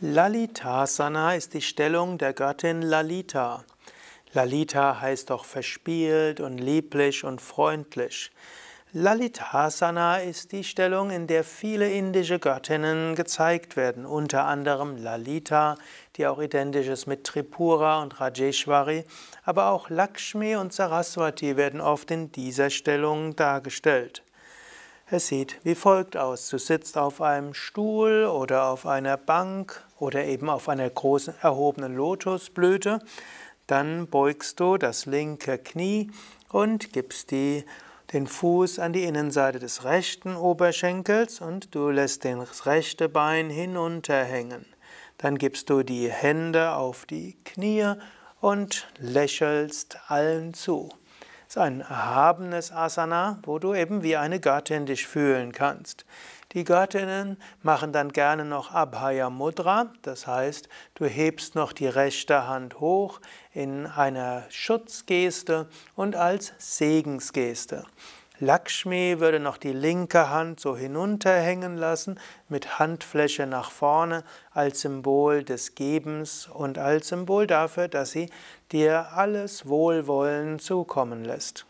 Lalitasana ist die Stellung der Göttin Lalita. Lalita heißt auch verspielt und lieblich und freundlich. Lalitasana ist die Stellung, in der viele indische Göttinnen gezeigt werden, unter anderem Lalita, die auch identisch ist mit Tripura und Rajeshwari, aber auch Lakshmi und Saraswati werden oft in dieser Stellung dargestellt. Es sieht wie folgt aus. Du sitzt auf einem Stuhl oder auf einer Bank oder eben auf einer großen erhobenen Lotusblüte. Dann beugst du das linke Knie und gibst die, den Fuß an die Innenseite des rechten Oberschenkels und du lässt das rechte Bein hinunterhängen. Dann gibst du die Hände auf die Knie und lächelst allen zu ist ein erhabenes Asana, wo du eben wie eine Göttin dich fühlen kannst. Die Göttinnen machen dann gerne noch Abhaya Mudra, das heißt, du hebst noch die rechte Hand hoch in einer Schutzgeste und als Segensgeste. Lakshmi würde noch die linke Hand so hinunterhängen lassen, mit Handfläche nach vorne, als Symbol des Gebens und als Symbol dafür, dass sie dir alles Wohlwollen zukommen lässt.